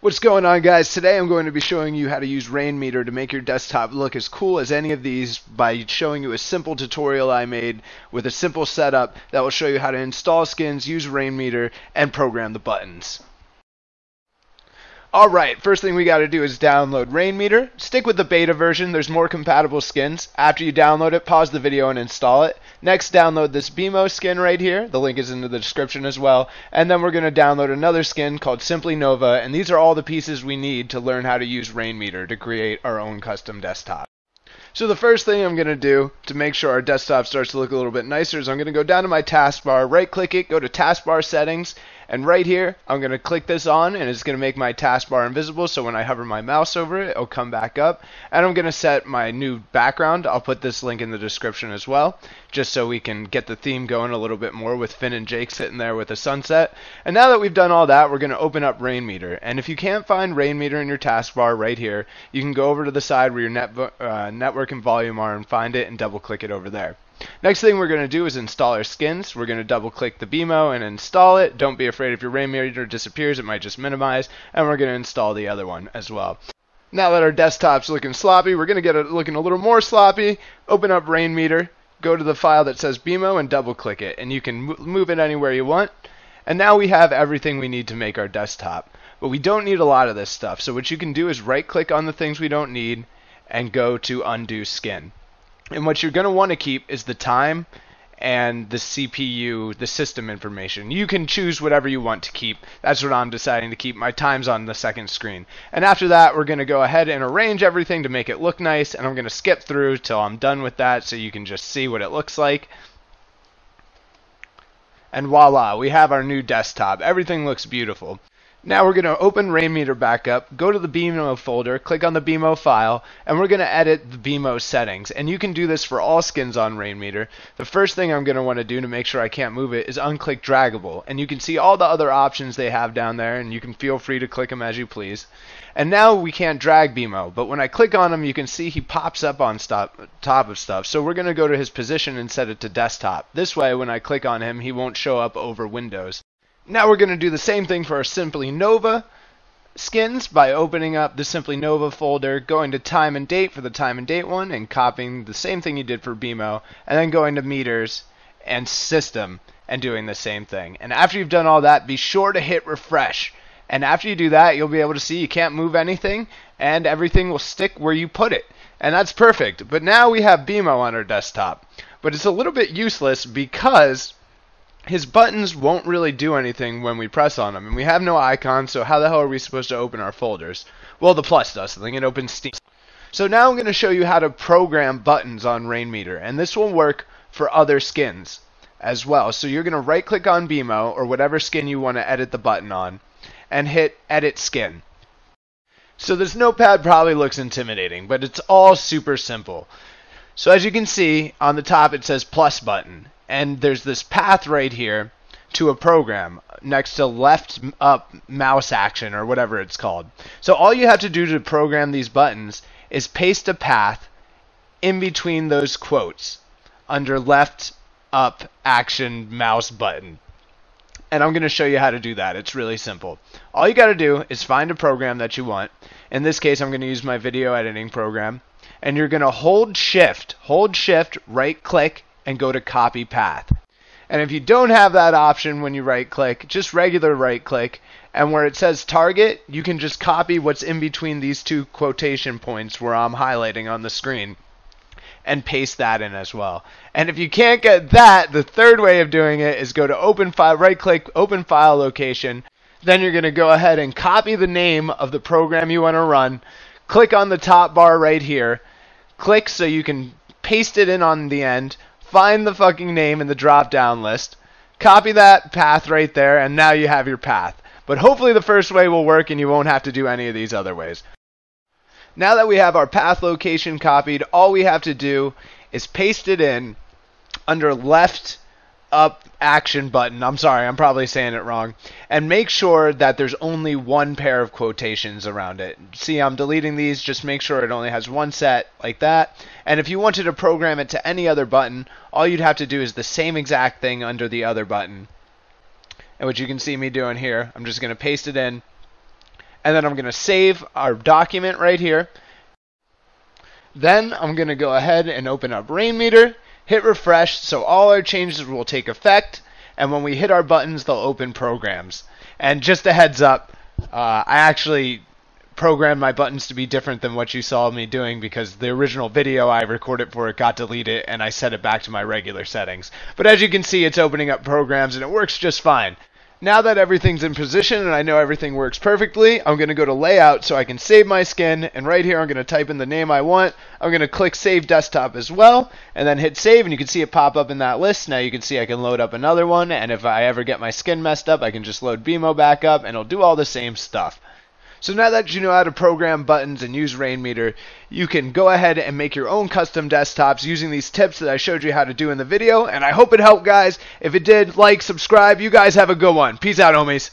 What's going on guys? Today I'm going to be showing you how to use Rainmeter to make your desktop look as cool as any of these by showing you a simple tutorial I made with a simple setup that will show you how to install skins, use Rainmeter, and program the buttons. Alright, first thing we got to do is download Rainmeter. Stick with the beta version, there's more compatible skins. After you download it, pause the video and install it. Next, download this BMO skin right here. The link is in the description as well. And then we're going to download another skin called Simply Nova, and these are all the pieces we need to learn how to use Rainmeter to create our own custom desktop. So the first thing I'm going to do to make sure our desktop starts to look a little bit nicer is I'm going to go down to my taskbar, right click it, go to taskbar settings, and right here I'm going to click this on and it's going to make my taskbar invisible so when I hover my mouse over it it'll come back up. And I'm going to set my new background. I'll put this link in the description as well just so we can get the theme going a little bit more with Finn and Jake sitting there with the sunset. And now that we've done all that, we're going to open up Rainmeter. And if you can't find Rainmeter in your taskbar right here, you can go over to the side where your net, uh, network and volume are and find it and double click it over there. Next thing we're going to do is install our skins. We're going to double click the BMO and install it. Don't be afraid if your Rainmeter disappears, it might just minimize. And we're going to install the other one as well. Now that our desktop's looking sloppy, we're going to get it looking a little more sloppy. Open up Rainmeter, go to the file that says BMO and double click it and you can move it anywhere you want. And now we have everything we need to make our desktop. But we don't need a lot of this stuff. So what you can do is right click on the things we don't need and go to undo skin. And what you're going to want to keep is the time and the CPU, the system information. You can choose whatever you want to keep. That's what I'm deciding to keep. My time's on the second screen. And after that, we're going to go ahead and arrange everything to make it look nice. And I'm going to skip through till I'm done with that so you can just see what it looks like. And voila, we have our new desktop. Everything looks beautiful. Now we're going to open Rainmeter back up, go to the BMO folder, click on the BMO file, and we're going to edit the BMO settings. And you can do this for all skins on Rainmeter. The first thing I'm going to want to do to make sure I can't move it is unclick draggable. And you can see all the other options they have down there, and you can feel free to click them as you please. And now we can't drag BMO, but when I click on him, you can see he pops up on stop, top of stuff. So we're going to go to his position and set it to desktop. This way, when I click on him, he won't show up over Windows. Now we're going to do the same thing for our Simply Nova skins by opening up the Simply Nova folder, going to time and date for the time and date one, and copying the same thing you did for BMO, and then going to meters and system and doing the same thing. And after you've done all that, be sure to hit refresh. And after you do that, you'll be able to see you can't move anything, and everything will stick where you put it. And that's perfect. But now we have BMO on our desktop. But it's a little bit useless because his buttons won't really do anything when we press on them, and we have no icon, so how the hell are we supposed to open our folders? Well, the plus does something, it opens Steam. So now I'm going to show you how to program buttons on Rainmeter, and this will work for other skins as well. So you're going to right click on BMO, or whatever skin you want to edit the button on, and hit Edit Skin. So this notepad probably looks intimidating, but it's all super simple. So as you can see, on the top it says plus button and there's this path right here to a program next to left up mouse action or whatever it's called. So all you have to do to program these buttons is paste a path in between those quotes under left up action mouse button. And I'm going to show you how to do that. It's really simple. All you got to do is find a program that you want. In this case, I'm going to use my video editing program. And you're going to hold shift, hold shift, right click, and go to copy path. And if you don't have that option when you right click, just regular right click, and where it says target, you can just copy what's in between these two quotation points where I'm highlighting on the screen and paste that in as well. And if you can't get that, the third way of doing it is go to open file, right click, open file location. Then you're going to go ahead and copy the name of the program you want to run. Click on the top bar right here. Click so you can paste it in on the end find the fucking name in the drop down list, copy that path right there, and now you have your path. But hopefully the first way will work and you won't have to do any of these other ways. Now that we have our path location copied, all we have to do is paste it in under left up action button. I'm sorry, I'm probably saying it wrong. And make sure that there's only one pair of quotations around it. See, I'm deleting these. Just make sure it only has one set like that. And if you wanted to program it to any other button, all you'd have to do is the same exact thing under the other button. And what you can see me doing here, I'm just going to paste it in and then I'm going to save our document right here. Then I'm going to go ahead and open up Rainmeter, hit refresh so all our changes will take effect, and when we hit our buttons, they'll open programs. And just a heads up, uh, I actually programmed my buttons to be different than what you saw me doing because the original video I recorded for it got deleted and I set it back to my regular settings. But as you can see, it's opening up programs and it works just fine. Now that everything's in position and I know everything works perfectly, I'm going to go to layout so I can save my skin and right here I'm going to type in the name I want. I'm going to click save desktop as well and then hit save and you can see it pop up in that list. Now you can see I can load up another one and if I ever get my skin messed up I can just load BMO back up and it'll do all the same stuff. So now that you know how to program buttons and use Rainmeter, you can go ahead and make your own custom desktops using these tips that I showed you how to do in the video. And I hope it helped, guys. If it did, like, subscribe. You guys have a good one. Peace out, homies.